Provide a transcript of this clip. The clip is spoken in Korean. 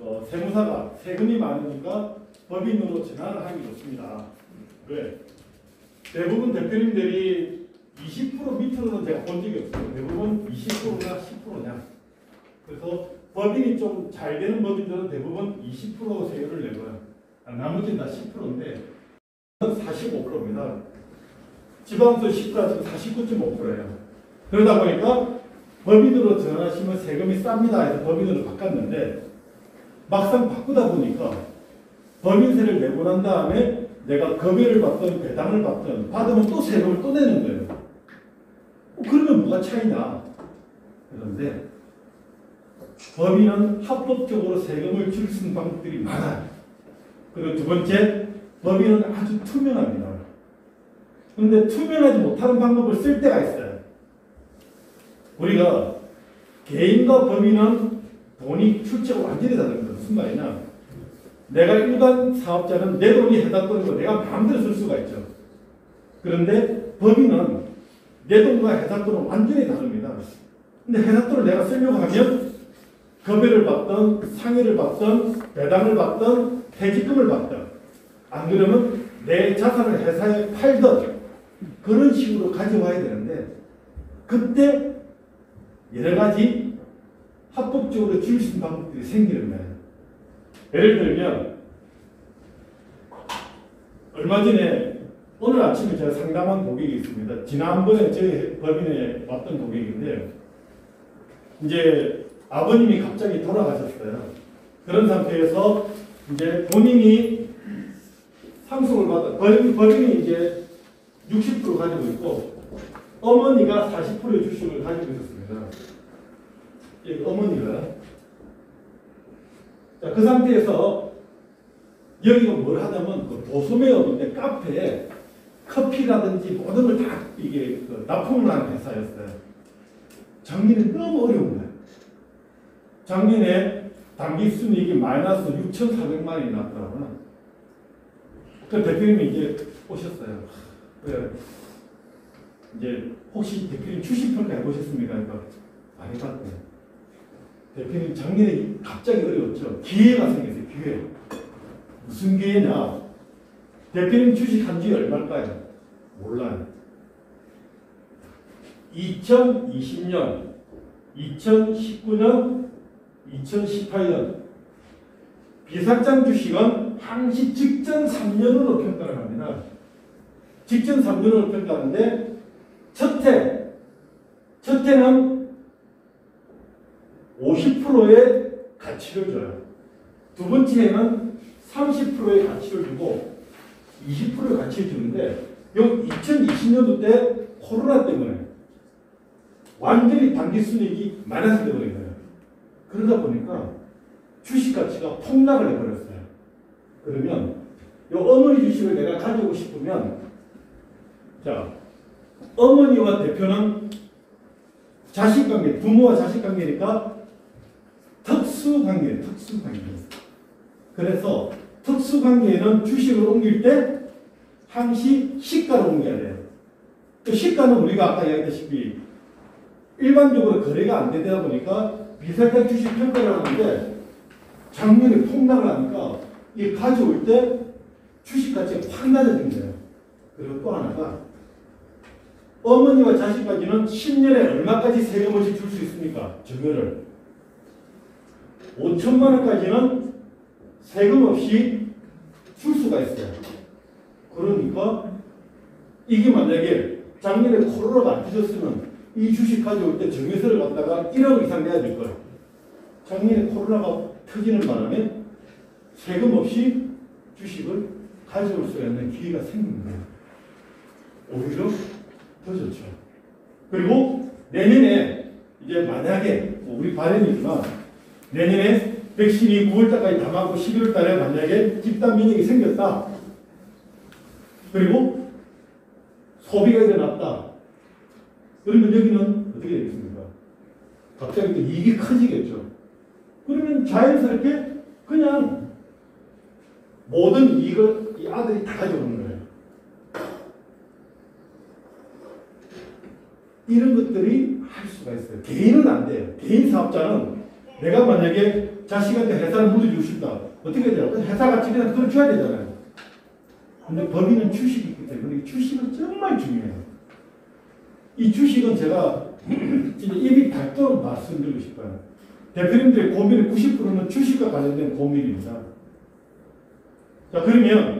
어, 세무사가 세금이 많으니까 법인으로 전환을 하기 좋습니다. 왜? 대부분 대표님들이 20% 밑으로는 제가 본 적이 없어요. 대부분 20%나 10%냐. 그래서 법인이 좀 잘 되는 법인들은 대부분 20% 세율을 내고요. 아, 나머지는 다 10%인데 45%입니다. 지방세 10가 지금 49.5%예요. 그러다 보니까 법인으로 전환하시면 세금이 쌉니다 해서 법인으로 바꿨는데 막상 바꾸다 보니까 법인세를 내고 난 다음에 내가 급여를 받든 배당을 받든 받으면 또 세금을 또 내는 거예요. 어, 그러면 뭐가 차이냐? 그런데 법인은 합법적으로 세금을 줄 수 있는 방법들이 많아요. 그리고 두 번째, 법인은 아주 투명합니다. 그런데 투명하지 못하는 방법을 쓸 때가 있어요. 우리가 개인과 법인은 돈이 출처가 완전히 다른 거예요. 무슨 말이냐? 내가 일반 사업자는 내 돈이 거 내가 마음대로 쓸 수가 있죠. 그런데 법인은 내 돈과 해당돈은 완전히 다릅니다. 근데 해당돈을 내가 쓰려고 하면 급여를 받든 상해를 받든 배당을 받든 퇴직금을 받든 안 그러면 내 자산을 회사에 팔든 그런 식으로 가져와야 되는데 그때 여러 가지 합법적으로 줄수 있는 방법들이 생기는 거예요. 예를 들면 얼마 전에 오늘 아침에 제가 상담한 고객이 있습니다. 지난번에 저희 법인에 왔던 고객인데 이제 아버님이 갑자기 돌아가셨어요. 그런 상태에서 이제 본인이 상속을 받아 법인, 법인이 이제 60% 가지고 있고 어머니가 40%의 주식을 가지고 있었습니다. 이 어머니가 자, 그 상태에서 여기가 뭘 하냐면 그 도소매업인데 카페에 커피라든지 모든 걸 다 이게 그 납품을 하는 회사였어요. 작년에 너무 어려운 거예요. 작년에 단기 순이익이 마이너스 6,400만 원이 났더라고요. 그 대표님이 이제 오셨어요. 그 이제 혹시 대표님 주식 평가 해보셨습니까? 그러니까 안 해봤대요. 대표님 작년에 갑자기 어려웠죠. 기회가 생겼어요. 기회. 무슨 기회냐? 대표님 주식 한 지 얼마일까요? 몰라요. 2020년, 2019년, 2018년 비상장 주식은 항시 직전 3년으로 평가를 합니다. 직전 3년으로 평가하는데 첫 해, 첫 해는 50%의 가치를 줘요. 두 번째에는 30%의 가치를 주고 20%의 가치를 주는데 요 2020년도 때 코로나 때문에 완전히 단기 순이익이 마이너스 되버린 거예요. 그러다 보니까 주식 가치가 폭락을 해버렸어요. 그러면 요 어머니 주식을 내가 가지고 싶으면 자 어머니와 대표는 자식 관계, 부모와 자식 관계니까 특수 관계, 특수 관계. 그래서 특수 관계에는 주식을 옮길 때 항시 시가로 옮겨야 돼요. 그 시가는 우리가 아까 이야기했다시피 일반적으로 거래가 안 되다 보니까 비슷한 주식 평가를 하는데 작년에 폭락을 하니까 이 가져올 때 주식 가치가 확 낮아진 거예요. 그리고 또 하나가 어머니와 자식까지는 10년에 얼마까지 세금을 줄수 있습니까? 증여를 5천만 원까지는 세금 없이 줄 수가 있어요. 그러니까 이게 만약에 작년에 코로나가 안 터졌으면 이 주식 가져올 때 증여세를 갖다가 1억 이상 내야 될 거예요. 작년에 코로나가 터지는 바람에 세금 없이 주식을 가져올 수 있는 기회가 생긴 거예요. 오히려 더 좋죠. 그리고 내년에 이제 만약에 뭐 우리 바람이지만 내년에 백신이 9월달까지 다 맞고 11월달에 만약에 집단 면역이 생겼다. 그리고 소비가 일어났다. 그러면 여기는 어떻게 되겠습니까? 갑자기 또 이익이 커지겠죠. 그러면 자연스럽게 그냥 모든 이익을 이 아들이 다 가져오는 거예요. 이런 것들이 할 수가 있어요. 개인은 안 돼요. 개인 사업자는 내가 만약에 자식한테 회사를 물려주고 싶다. 어떻게 해야 돼요? 그 회사 가치 그냥 그걸 줘야 되잖아요. 근데 법인은 주식이 있기 때문에 이 주식은 정말 중요해요. 이 주식은 제가 진짜 입이 닳도록 말씀드리고 싶어요. 대표님들의 고민의 90%는 주식과 관련된 고민입니다. 자, 그러면